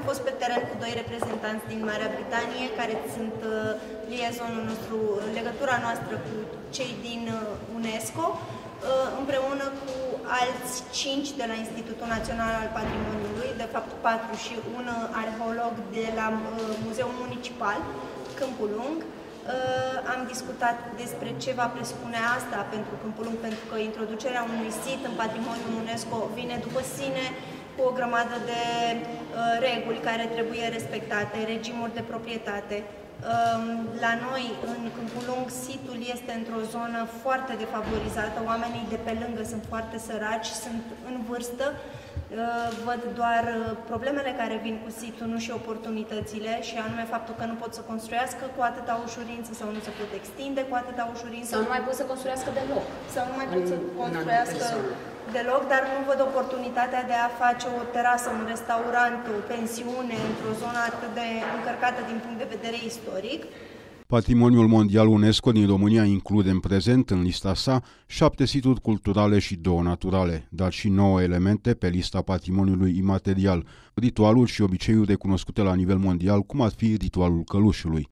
Am fost pe teren cu doi reprezentanți din Marea Britanie, care sunt uh, liaisonul nostru, legătura noastră cu cei din uh, UNESCO, uh, împreună cu alți cinci de la Institutul Național al Patrimoniului, de fapt patru și un arheolog de la Muzeul Municipal, Câmpul Lung. Am discutat despre ce va presupune asta pentru Câmpul Lung, pentru că introducerea unui sit în patrimoniul UNESCO vine după sine cu o grămadă de uh, reguli care trebuie respectate, regimuri de proprietate. Um, la noi, în Câmpul Lung, situl este într-o zonă foarte defavorizată, oamenii de pe lângă sunt foarte săraci, sunt în vârstă, uh, văd doar uh, problemele care vin cu situl, nu și oportunitățile, și anume faptul că nu pot să construiască cu atâta ușurință sau nu se pot extinde cu atâta ușurință. Sau nu mai pot să construiască deloc. Sau nu mai pot să construiască deloc, dar nu văd oportunitatea de a face o terasă, un restaurant, o pensiune într-o zonă atât de încărcată din punct de vedere istoric. Patrimoniul mondial UNESCO din România include în prezent în lista sa șapte situri culturale și două naturale, dar și nouă elemente pe lista patrimoniului imaterial, ritualuri și obiceiuri recunoscute la nivel mondial, cum ar fi ritualul călușului.